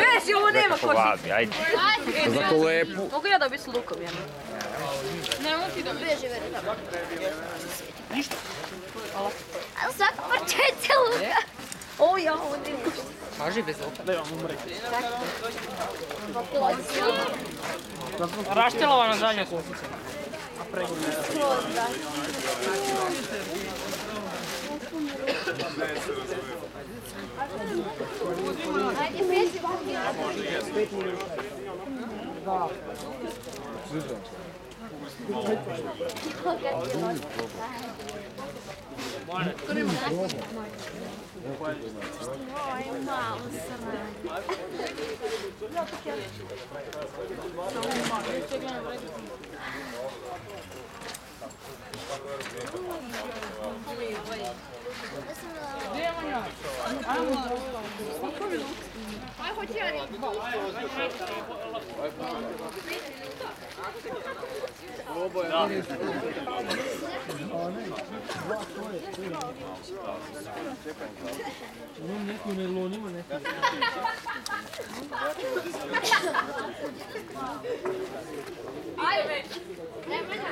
Veš, ovo nema kosice. Ajde. Za kolepu. lepo. Mogu ja da bi s lukom jedan. Ne mogu ti da beže veri Ništa. Hvala. A sad prčete luka. E? O, ja ovo nema. Kaži bez luka. Ne, vam umre. Raštelova zadnja kosica. A pregledaj. Da. Da. Da. Da. Da. Da. Oj, malo sranje. Ajde, već. Ne, ne, ne.